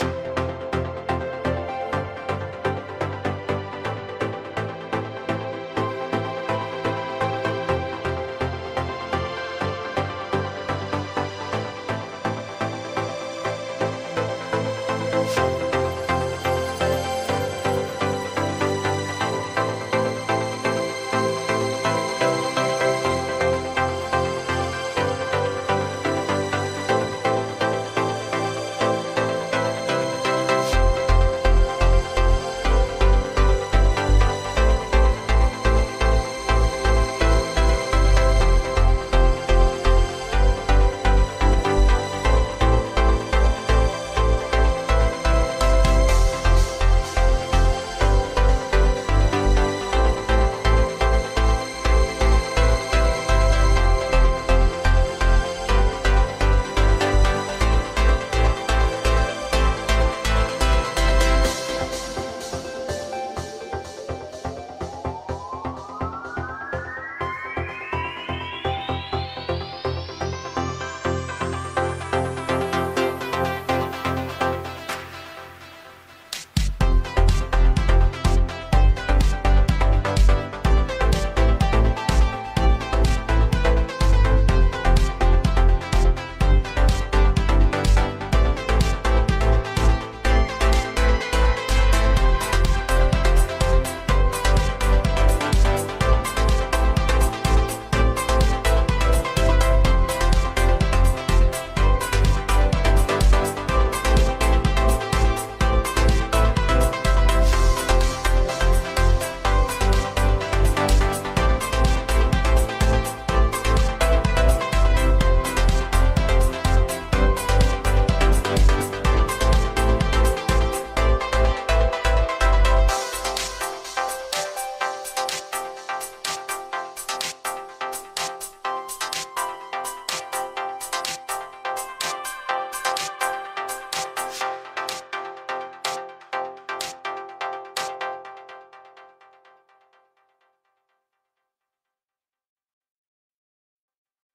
you